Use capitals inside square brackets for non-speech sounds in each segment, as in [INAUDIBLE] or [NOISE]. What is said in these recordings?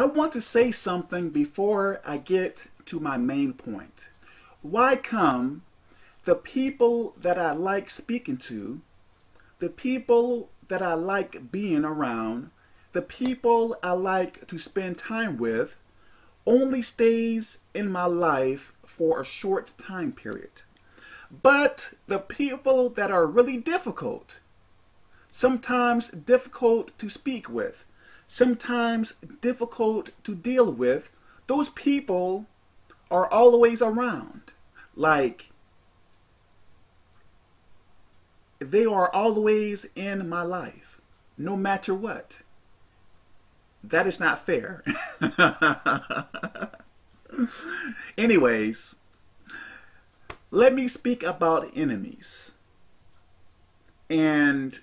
I want to say something before I get to my main point. Why come the people that I like speaking to, the people that I like being around, the people I like to spend time with, only stays in my life for a short time period. But the people that are really difficult, sometimes difficult to speak with, sometimes difficult to deal with, those people are always around. Like, they are always in my life, no matter what. That is not fair. [LAUGHS] Anyways, let me speak about enemies. And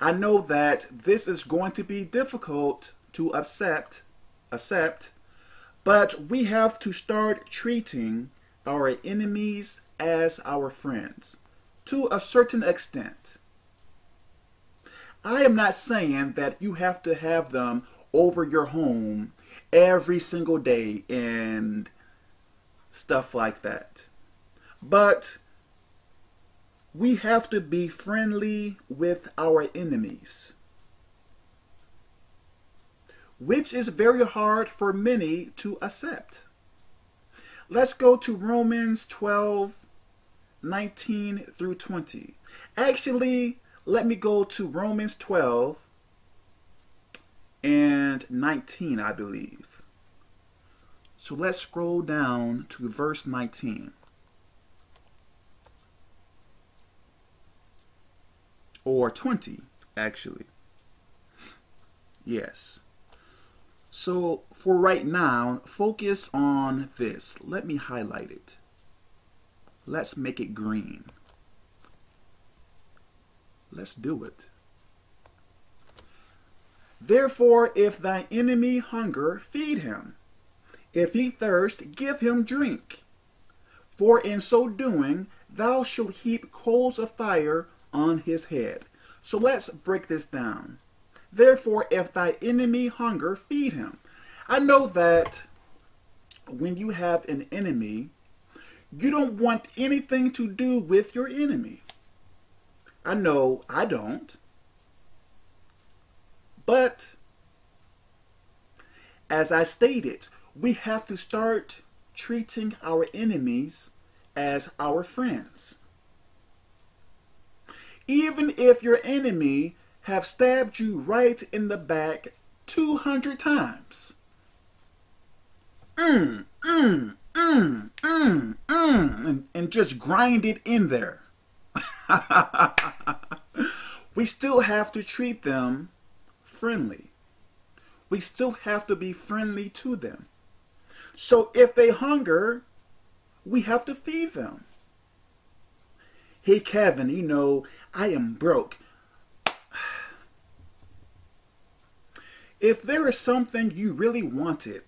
I know that this is going to be difficult to accept, accept, but we have to start treating our enemies as our friends to a certain extent. I am not saying that you have to have them over your home every single day and stuff like that. But we have to be friendly with our enemies, which is very hard for many to accept. Let's go to Romans 12 19 through 20. Actually, let me go to Romans 12 and 19, I believe. So let's scroll down to verse 19. Or 20, actually. Yes. So for right now, focus on this. Let me highlight it. Let's make it green. Let's do it. Therefore, if thy enemy hunger, feed him. If he thirst, give him drink. For in so doing, thou shalt heap coals of fire on his head. So let's break this down. Therefore, if thy enemy hunger, feed him. I know that when you have an enemy, you don't want anything to do with your enemy. I know I don't. But as I stated, we have to start treating our enemies as our friends. Even if your enemy have stabbed you right in the back 200 times. Mm, mm, mm, mm, mm, and, and just grind it in there. [LAUGHS] we still have to treat them friendly. We still have to be friendly to them. So if they hunger, we have to feed them. Hey, Kevin, you know, I am broke. If there is something you really wanted,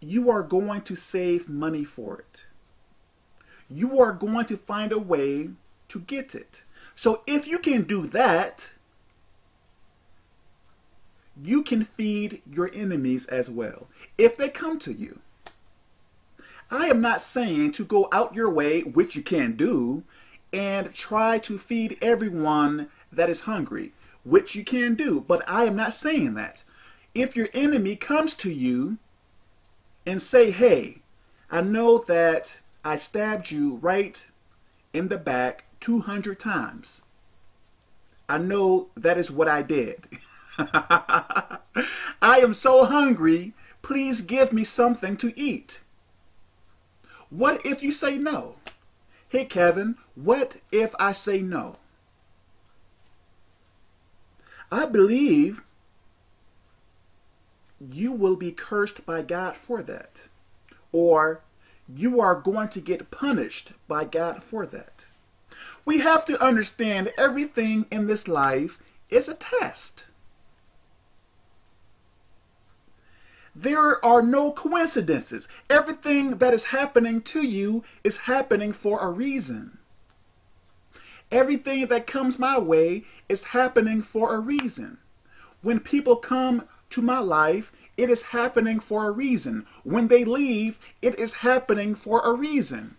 you are going to save money for it. You are going to find a way to get it. So if you can do that, you can feed your enemies as well if they come to you. I am not saying to go out your way, which you can do, and try to feed everyone that is hungry, which you can do, but I am not saying that. If your enemy comes to you and say, hey, I know that I stabbed you right in the back 200 times. I know that is what I did. [LAUGHS] I am so hungry. Please give me something to eat. What if you say no? Hey, Kevin, what if I say no? I believe you will be cursed by God for that. Or you are going to get punished by God for that. We have to understand everything in this life is a test. There are no coincidences. Everything that is happening to you is happening for a reason. Everything that comes my way is happening for a reason. When people come to my life, it is happening for a reason. When they leave, it is happening for a reason.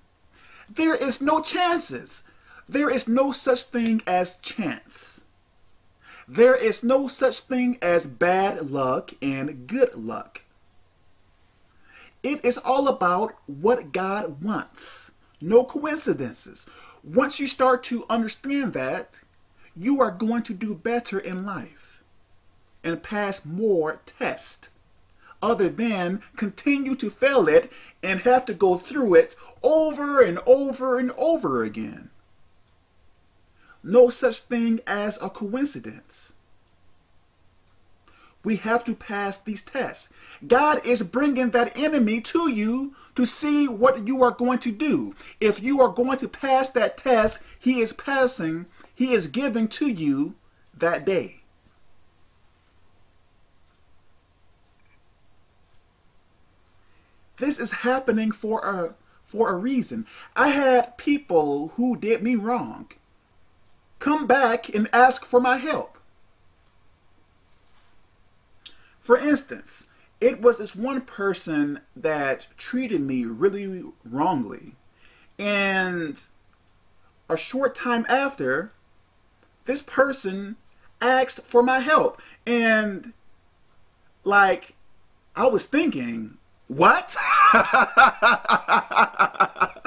There is no chances. There is no such thing as chance. There is no such thing as bad luck and good luck. It is all about what God wants. No coincidences. Once you start to understand that, you are going to do better in life and pass more tests other than continue to fail it and have to go through it over and over and over again. No such thing as a coincidence. We have to pass these tests. God is bringing that enemy to you to see what you are going to do. If you are going to pass that test, He is passing, He is giving to you that day. This is happening for a for a reason. I had people who did me wrong come back and ask for my help. For instance, it was this one person that treated me really wrongly. And a short time after, this person asked for my help. And like, I was thinking, what? [LAUGHS] [LAUGHS]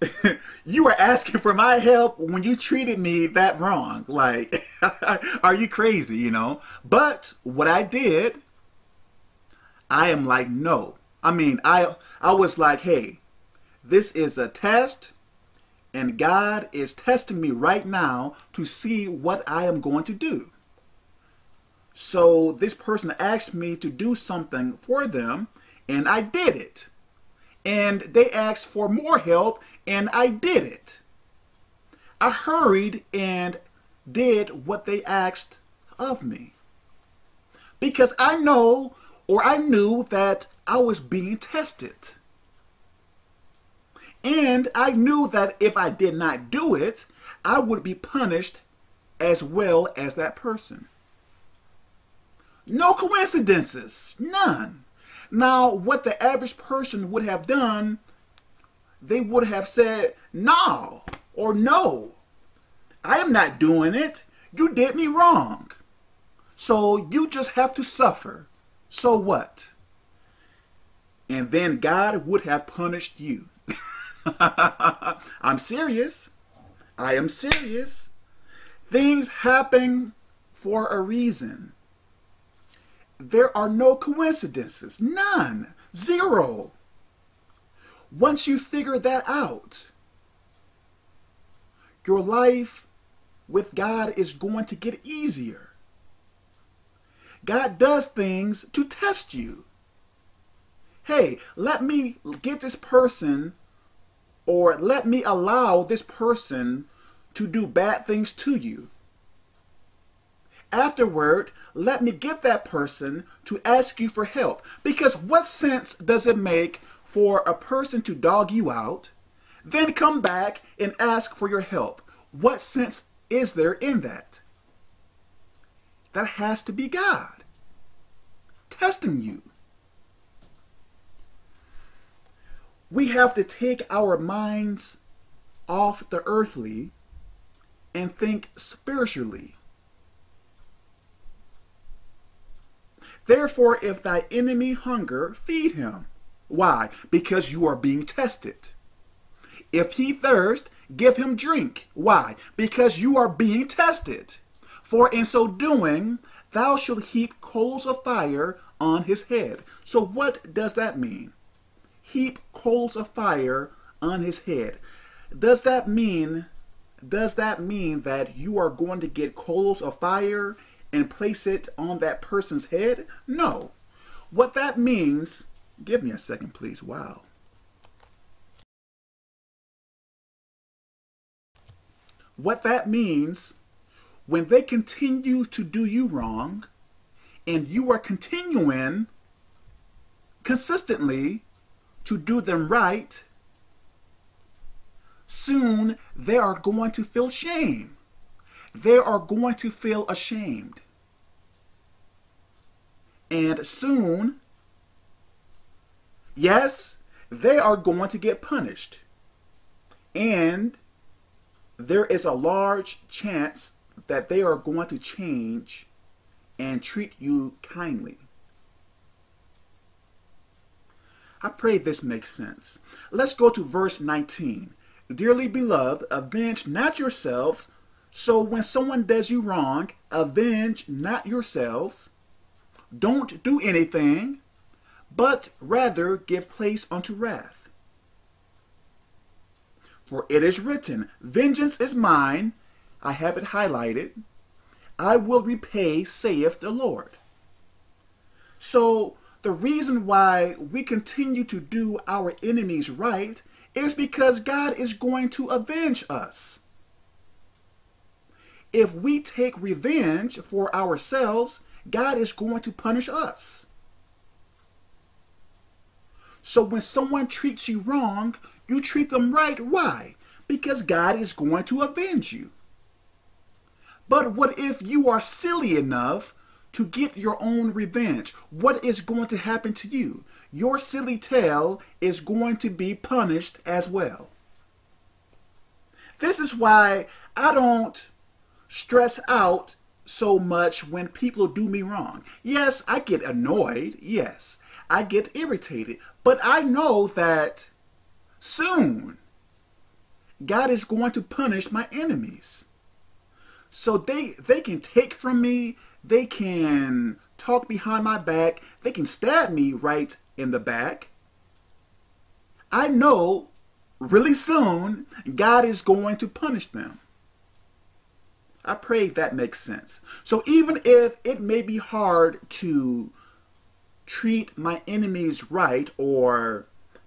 [LAUGHS] you were asking for my help when you treated me that wrong. Like, [LAUGHS] are you crazy, you know? But what I did, I am like, no. I mean, I I was like, hey, this is a test, and God is testing me right now to see what I am going to do. So this person asked me to do something for them, and I did it. And they asked for more help, and I did it. I hurried and did what they asked of me. Because I know or I knew that I was being tested. And I knew that if I did not do it, I would be punished as well as that person. No coincidences, none. Now, what the average person would have done, they would have said, no, or no. I am not doing it. You did me wrong. So you just have to suffer. So what? And then God would have punished you. [LAUGHS] I'm serious. I am serious. Things happen for a reason. There are no coincidences. None. Zero. Once you figure that out, your life with God is going to get easier. God does things to test you. Hey, let me get this person or let me allow this person to do bad things to you. Afterward, let me get that person to ask you for help. Because what sense does it make for a person to dog you out, then come back and ask for your help? What sense is there in that? That has to be God testing you. We have to take our minds off the earthly and think spiritually. Therefore, if thy enemy hunger, feed him. Why? Because you are being tested. If he thirst, give him drink. Why? Because you are being tested. For in so doing, thou shalt heap coals of fire on his head. So what does that mean? Heap coals of fire on his head. Does that mean does that mean that you are going to get coals of fire and place it on that person's head? No. What that means, give me a second, please. Wow. What that means, when they continue to do you wrong, and you are continuing consistently to do them right, soon they are going to feel shame. They are going to feel ashamed. And soon, yes, they are going to get punished. And there is a large chance that they are going to change and treat you kindly. I pray this makes sense. Let's go to verse 19. Dearly beloved, avenge not yourselves. So when someone does you wrong, avenge not yourselves. Don't do anything, but rather give place unto wrath. For it is written, Vengeance is mine, I have it highlighted. I will repay, saith the Lord. So the reason why we continue to do our enemies right is because God is going to avenge us. If we take revenge for ourselves, God is going to punish us. So when someone treats you wrong, you treat them right. Why? Because God is going to avenge you. But what if you are silly enough to get your own revenge? What is going to happen to you? Your silly tail is going to be punished as well. This is why I don't stress out so much when people do me wrong. Yes, I get annoyed. Yes, I get irritated. But I know that soon God is going to punish my enemies. So they they can take from me, they can talk behind my back, they can stab me right in the back. I know really soon God is going to punish them. I pray that makes sense. So even if it may be hard to treat my enemies right or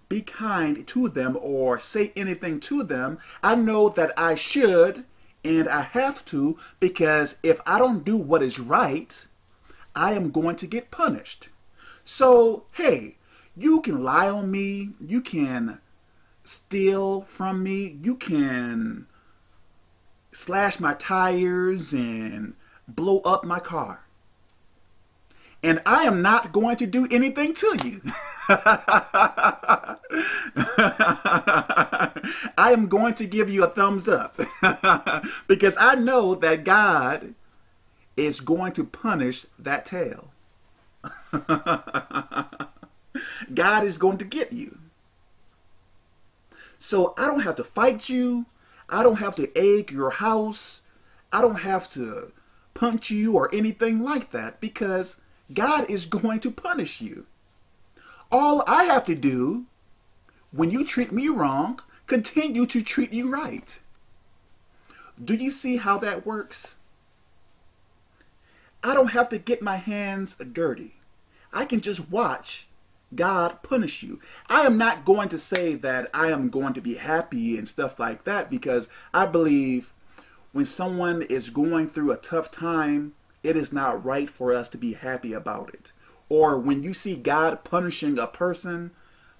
be kind to them or say anything to them, I know that I should and I have to because if I don't do what is right, I am going to get punished. So, hey, you can lie on me, you can steal from me, you can slash my tires and blow up my car. And I am not going to do anything to you. [LAUGHS] I am going to give you a thumbs up [LAUGHS] because I know that God is going to punish that tail. [LAUGHS] God is going to get you. So I don't have to fight you. I don't have to egg your house. I don't have to punch you or anything like that because God is going to punish you. All I have to do when you treat me wrong, continue to treat you right. Do you see how that works? I don't have to get my hands dirty. I can just watch God punish you. I am not going to say that I am going to be happy and stuff like that because I believe when someone is going through a tough time, it is not right for us to be happy about it. Or when you see God punishing a person,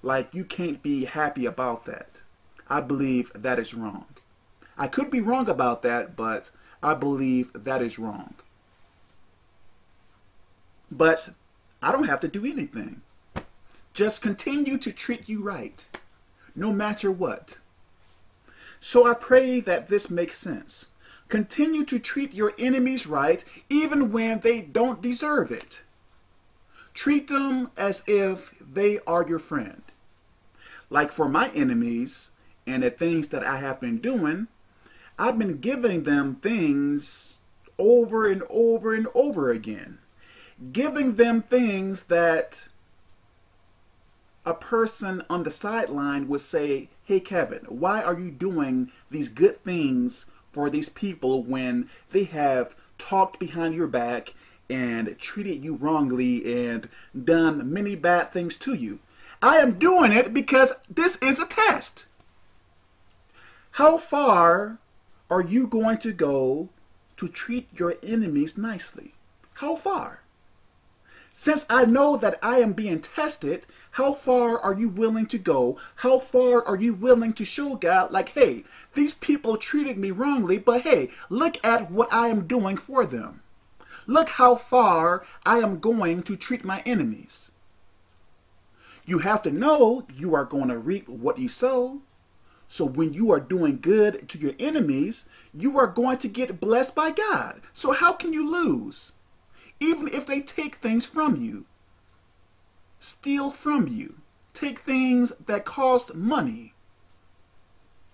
like you can't be happy about that. I believe that is wrong. I could be wrong about that, but I believe that is wrong. But I don't have to do anything. Just continue to treat you right, no matter what. So I pray that this makes sense. Continue to treat your enemies right, even when they don't deserve it. Treat them as if they are your friend. Like for my enemies and the things that I have been doing, I've been giving them things over and over and over again. Giving them things that a person on the sideline would say, Hey, Kevin, why are you doing these good things for these people when they have talked behind your back and treated you wrongly and done many bad things to you? I am doing it because this is a test. How far are you going to go to treat your enemies nicely? How far? Since I know that I am being tested, how far are you willing to go? How far are you willing to show God, like, hey, these people treated me wrongly, but hey, look at what I am doing for them. Look how far I am going to treat my enemies. You have to know you are going to reap what you sow. So when you are doing good to your enemies, you are going to get blessed by God. So how can you lose? Even if they take things from you, steal from you, take things that cost money,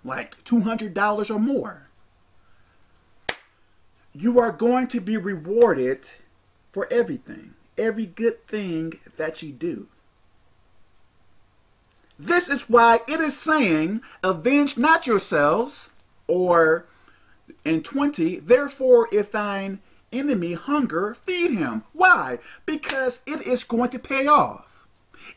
like $200 or more, you are going to be rewarded for everything, every good thing that you do. This is why it is saying, Avenge not yourselves, or in 20, therefore if thine enemy hunger, feed him. Why? Because it is going to pay off.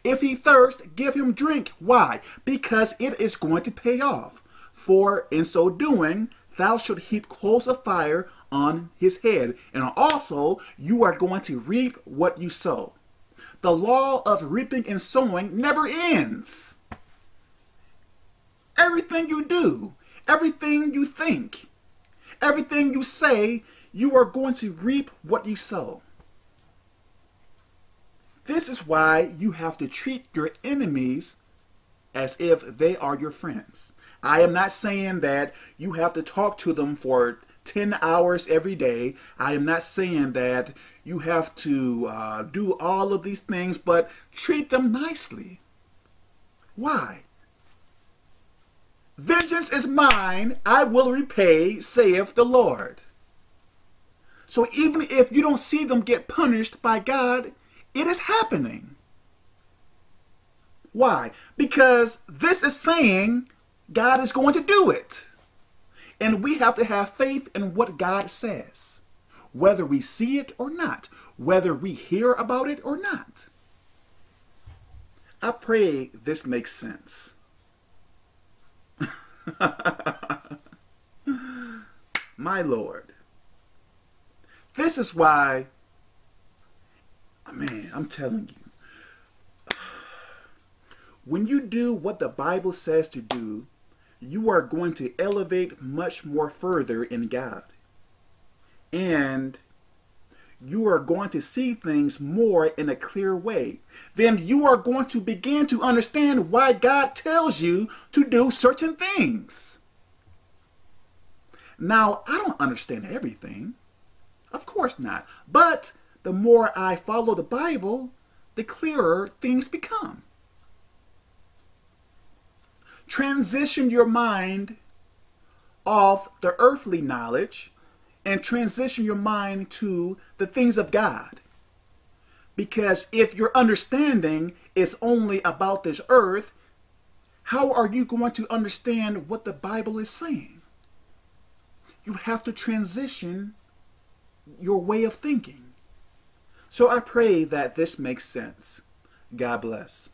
If he thirst, give him drink. Why? Because it is going to pay off. For in so doing, thou shalt heap coals of fire on his head, and also you are going to reap what you sow. The law of reaping and sowing never ends. Everything you do, everything you think, everything you say, you are going to reap what you sow. This is why you have to treat your enemies as if they are your friends. I am not saying that you have to talk to them for 10 hours every day. I am not saying that you have to uh, do all of these things, but treat them nicely. Why? Vengeance is mine, I will repay, saith the Lord. So even if you don't see them get punished by God, it is happening. Why? Because this is saying God is going to do it. And we have to have faith in what God says, whether we see it or not, whether we hear about it or not. I pray this makes sense. [LAUGHS] My Lord. This is why, man, I'm telling you, when you do what the Bible says to do, you are going to elevate much more further in God. And you are going to see things more in a clear way. Then you are going to begin to understand why God tells you to do certain things. Now, I don't understand everything. Of course not. But the more I follow the Bible, the clearer things become. Transition your mind off the earthly knowledge and transition your mind to the things of God. Because if your understanding is only about this earth, how are you going to understand what the Bible is saying? You have to transition your way of thinking. So I pray that this makes sense. God bless.